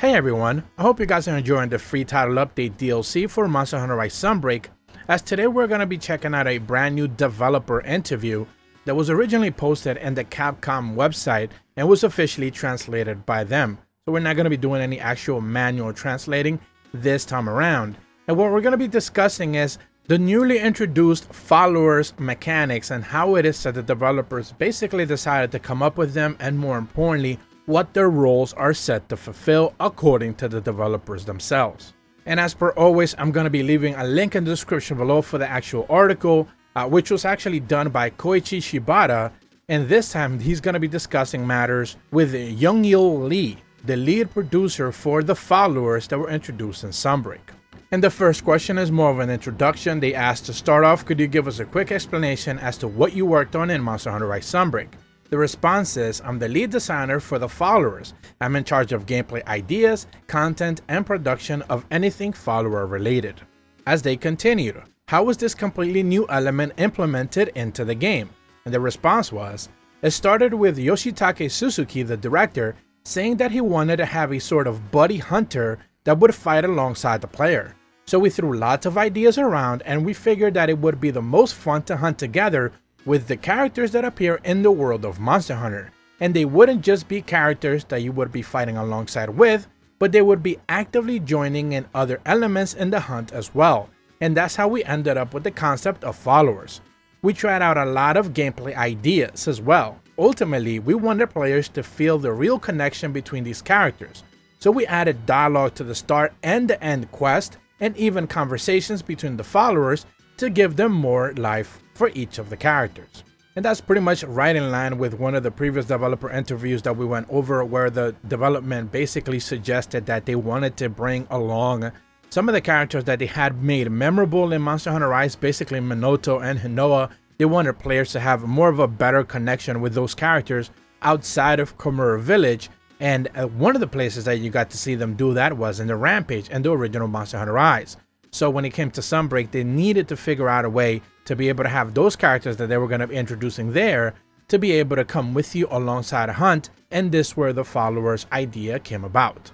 Hey everyone, I hope you guys are enjoying the free title update DLC for Monster Hunter Rise Sunbreak, as today we're going to be checking out a brand new developer interview that was originally posted in the Capcom website and was officially translated by them. So we're not going to be doing any actual manual translating this time around. And what we're going to be discussing is the newly introduced followers mechanics and how it is that the developers basically decided to come up with them and more importantly, what their roles are set to fulfill according to the developers themselves. And as per always, I'm going to be leaving a link in the description below for the actual article, uh, which was actually done by Koichi Shibata. And this time he's going to be discussing matters with Young-Il Lee, the lead producer for the followers that were introduced in Sunbreak. And the first question is more of an introduction. They asked to start off, could you give us a quick explanation as to what you worked on in Monster Hunter Rise Sunbreak? The response is, I'm the lead designer for the followers. I'm in charge of gameplay ideas, content, and production of anything follower related. As they continued, how was this completely new element implemented into the game? And the response was, it started with Yoshitake Suzuki, the director, saying that he wanted to have a sort of buddy hunter that would fight alongside the player. So we threw lots of ideas around and we figured that it would be the most fun to hunt together with the characters that appear in the world of Monster Hunter. And they wouldn't just be characters that you would be fighting alongside with, but they would be actively joining in other elements in the hunt as well. And that's how we ended up with the concept of followers. We tried out a lot of gameplay ideas as well. Ultimately, we wanted players to feel the real connection between these characters. So we added dialogue to the start and the end quest and even conversations between the followers to give them more life for each of the characters. And that's pretty much right in line with one of the previous developer interviews that we went over where the development basically suggested that they wanted to bring along some of the characters that they had made memorable in Monster Hunter Rise, basically Minoto and Hinoa. They wanted players to have more of a better connection with those characters outside of Kamura Village and uh, one of the places that you got to see them do that was in the Rampage and the original Monster Hunter Rise. So when it came to Sunbreak, they needed to figure out a way to be able to have those characters that they were going to be introducing there to be able to come with you alongside a hunt, and this where the followers idea came about.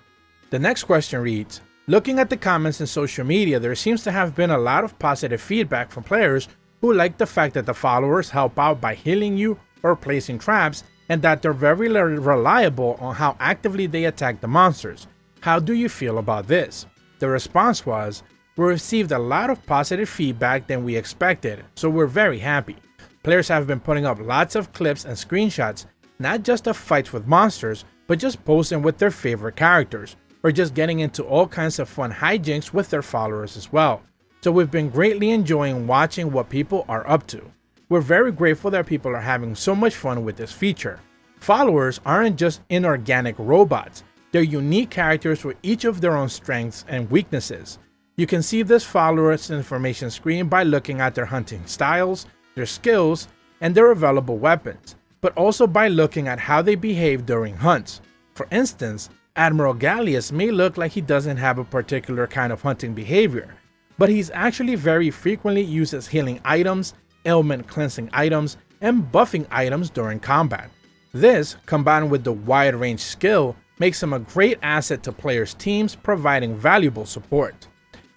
The next question reads, Looking at the comments in social media, there seems to have been a lot of positive feedback from players who like the fact that the followers help out by healing you or placing traps and that they're very reliable on how actively they attack the monsters. How do you feel about this? The response was, we received a lot of positive feedback than we expected, so we're very happy. Players have been putting up lots of clips and screenshots, not just of fights with monsters, but just posting with their favorite characters, or just getting into all kinds of fun hijinks with their followers as well. So we've been greatly enjoying watching what people are up to. We're very grateful that people are having so much fun with this feature. Followers aren't just inorganic robots, they're unique characters with each of their own strengths and weaknesses. You can see this followers information screen by looking at their hunting styles, their skills, and their available weapons, but also by looking at how they behave during hunts. For instance, Admiral Galleus may look like he doesn't have a particular kind of hunting behavior, but he's actually very frequently uses healing items ailment cleansing items, and buffing items during combat. This, combined with the wide range skill, makes him a great asset to players' teams, providing valuable support.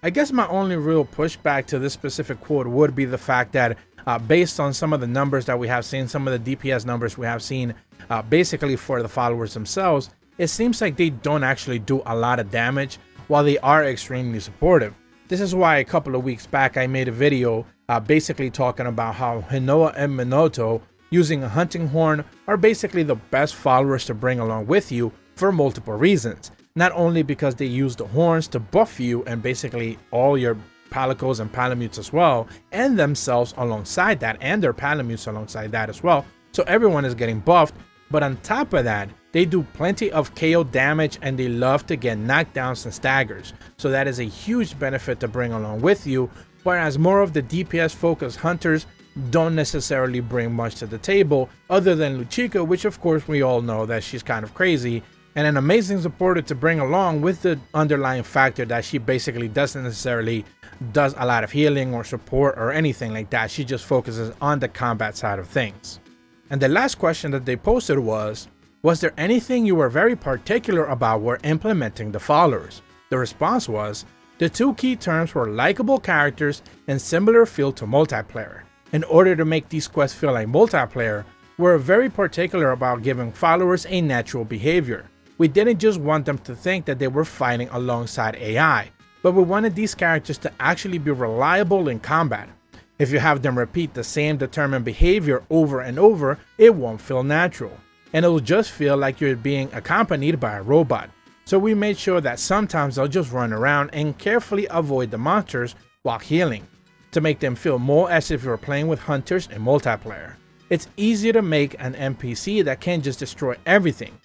I guess my only real pushback to this specific quote would be the fact that uh, based on some of the numbers that we have seen, some of the DPS numbers we have seen, uh, basically for the followers themselves, it seems like they don't actually do a lot of damage while they are extremely supportive. This is why a couple of weeks back I made a video uh, basically talking about how Hinoa and Minoto using a hunting horn are basically the best followers to bring along with you for multiple reasons. Not only because they use the horns to buff you and basically all your palicos and palamutes as well, and themselves alongside that, and their palamutes alongside that as well. So everyone is getting buffed, but on top of that, they do plenty of KO damage and they love to get knockdowns and staggers. So that is a huge benefit to bring along with you whereas more of the DPS focused hunters don't necessarily bring much to the table other than Luchika, which of course we all know that she's kind of crazy and an amazing supporter to bring along with the underlying factor that she basically doesn't necessarily does a lot of healing or support or anything like that. She just focuses on the combat side of things. And the last question that they posted was, Was there anything you were very particular about when implementing the followers? The response was, the two key terms were likable characters and similar feel to multiplayer. In order to make these quests feel like multiplayer, we're very particular about giving followers a natural behavior. We didn't just want them to think that they were fighting alongside AI, but we wanted these characters to actually be reliable in combat. If you have them repeat the same determined behavior over and over, it won't feel natural, and it'll just feel like you're being accompanied by a robot. So we made sure that sometimes they'll just run around and carefully avoid the monsters while healing, to make them feel more as if you're playing with hunters in multiplayer. It's easier to make an NPC that can just destroy everything.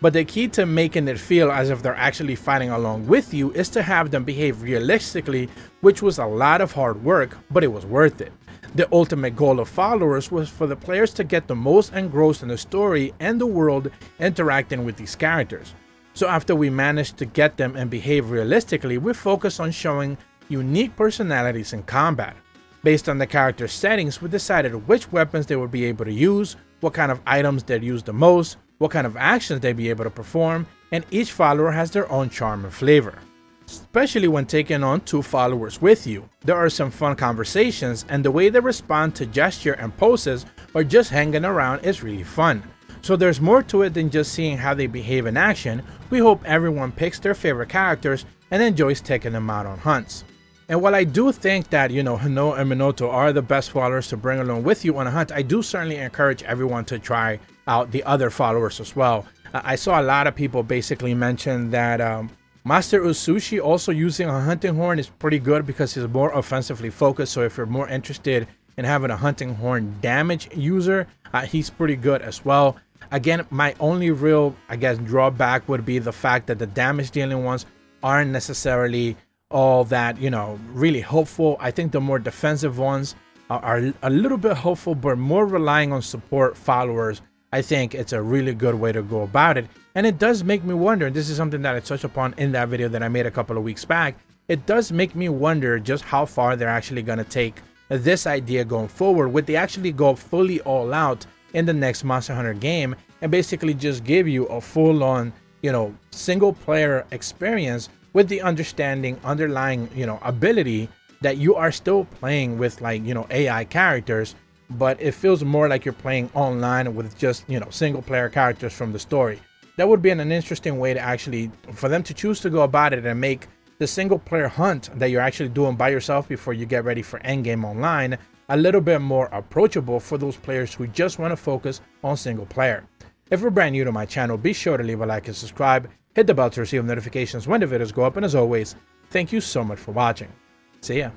But the key to making it feel as if they're actually fighting along with you is to have them behave realistically, which was a lot of hard work, but it was worth it. The ultimate goal of followers was for the players to get the most engrossed in the story and the world interacting with these characters. So after we managed to get them and behave realistically, we focused on showing unique personalities in combat. Based on the character settings, we decided which weapons they would be able to use, what kind of items they'd use the most, what kind of actions they'd be able to perform, and each follower has their own charm and flavor. Especially when taking on two followers with you. There are some fun conversations and the way they respond to gesture and poses or just hanging around is really fun. So there's more to it than just seeing how they behave in action, we hope everyone picks their favorite characters and enjoys taking them out on hunts. And while I do think that, you know, Hinoa and Minoto are the best followers to bring along with you on a hunt, I do certainly encourage everyone to try out the other followers as well. Uh, I saw a lot of people basically mention that um, Master Utsushi also using a hunting horn is pretty good because he's more offensively focused. So if you're more interested in having a hunting horn damage user, uh, he's pretty good as well. Again, my only real, I guess, drawback would be the fact that the damage dealing ones aren't necessarily all that, you know, really hopeful. I think the more defensive ones are, are a little bit hopeful, but more relying on support followers. I think it's a really good way to go about it. And it does make me wonder, and this is something that I touched upon in that video that I made a couple of weeks back. It does make me wonder just how far they're actually going to take this idea going forward. Would they actually go fully all out in the next Monster Hunter game and basically just give you a full on, you know, single player experience with the understanding underlying you know ability that you are still playing with like you know AI characters but it feels more like you're playing online with just you know single player characters from the story that would be an, interesting way to actually for them to choose to go about it and make the single player hunt that you're actually doing by yourself before you get ready for endgame online a little bit more approachable for those players who just want to focus on single player if you're brand new to my channel be sure to leave a like and subscribe Hit the bell to receive notifications when the videos go up, and as always, thank you so much for watching. See ya.